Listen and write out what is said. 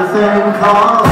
Don't forget, forget